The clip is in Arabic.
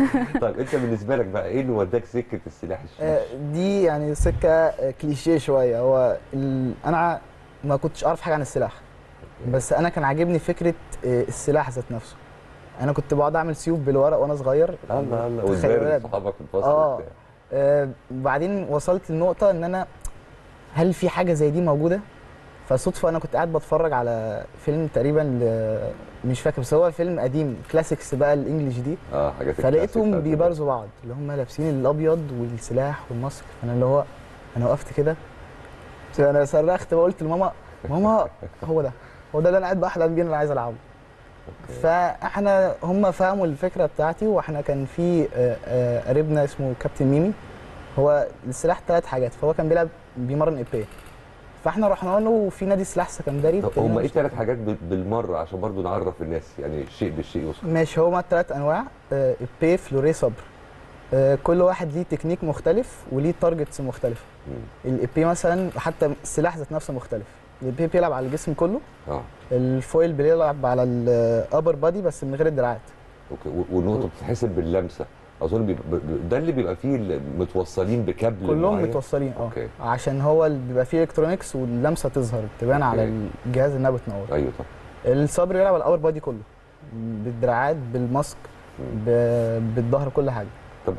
طيب انت بالنسبة لك بقى إيه اللي وداك سكة السلاح الشيش؟ آه، دي يعني سكة آه، كليشيه شوية. هو ال... أنا ما كنتش أعرف حاجة عن السلاح بس أنا كان عاجبني فكرة آه، السلاح ذات نفسه. أنا كنت بقعد أعمل سيوف بالورق وأنا صغير. الله الله صحابك الفصل آه. آه، بعدين وصلت لنقطة إن أنا هل في حاجة زي دي موجودة؟ فصدفة أنا كنت قاعد بتفرج على فيلم تقريبا ل... مش فاكر بس هو فيلم قديم classics بقى ال English دي. آه حاجات فلقيتهم بيبارزوا بعض اللي هم لابسين الأبيض والسلاح والماسك. فأنا اللي هو أنا وقفت كده. أنا صرخت وقلت لماما ماما هو ده هو ده اللي أنا قاعد بحلم بيه أنا عايز ألعبه. فإحنا هم فهموا الفكرة بتاعتي وإحنا كان في آه، آه، قريبنا اسمه كابتن ميمي. هو السلاح ثلاث حاجات فهو كان بيلعب بيمرن ايبي فاحنا رحنا له في نادي سلاح سكندري طب ابتدينا هم إيه. ثلاث حاجات بال- بالمرة عشان برضو نعرف الناس يعني الشيء بالشيء يوصل؟ ماشي هما ثلاث أنواع. آه، épée fleuret sabre. آه، كل واحد ليه تكنيك مختلف وليه targets مختلفة. مم. ال épée مثلا حتى السلاح ذات نفسه مختلف. ال épée بيلعب على الجسم كله. آه. ال foil بيلعب على ال upper body بس من غير الدراعات. OK والنقطه بتتحسب باللمسة. أظن بيبقى ده اللي بيبقى فيه متوصلين بكابل كلهم معين. متوصلين آه OK. عشان هو اللي بيبقى فيه electronics واللمسة تظهر تبان على. الجهاز إنها بتنور أيوه طبعا الصبر بيلعب على الابر بادي كله بالدراعات بالماسك بالظهر كل حاجة طب